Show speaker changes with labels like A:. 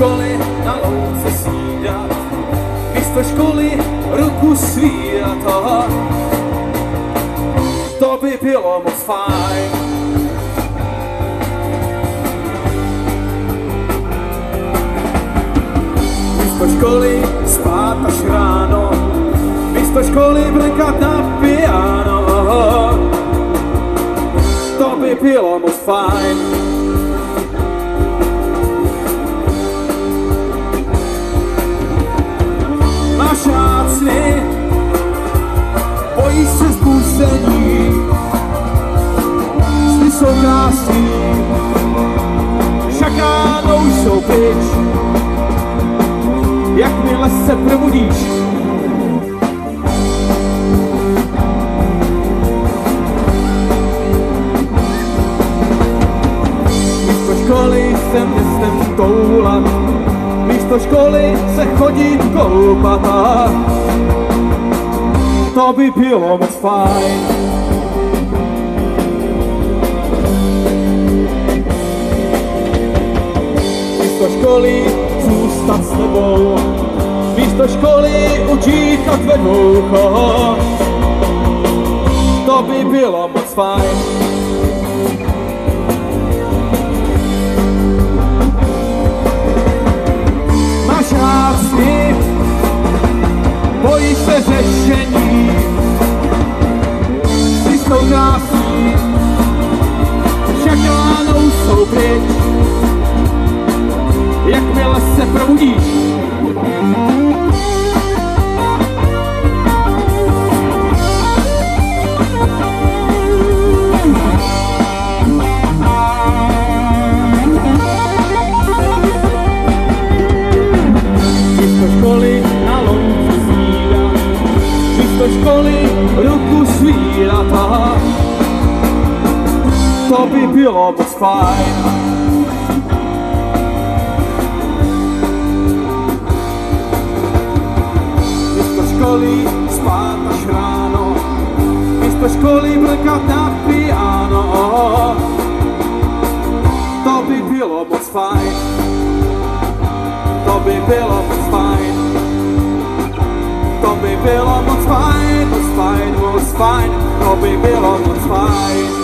A: louce snídat, místo školy ruku svíjat, to by bylo moc fajn. Místo školy spát až ráno, místo školy brnkat na piano, to by bylo moc fajn. Pryč, jakmile se probudíš. Místo školy se městem toulat, místo školy se chodit koupat to by bylo moc fajn. Školy zůstat s tebou, místo školy utíkat ve dvou, to by bylo moc fajn. Máš rád bojíš se řešení, ty jsou krásný, šakánou jsou pryč, jakmile se probudíš. Školy ruku svírat, aha. to by bylo moc fajn. Školy brkat na piano, to by bylo moc fajn to by bylo moc fajn. To by bylo moc fajn, moc fajn, moc fajn, to by bylo moc fajn.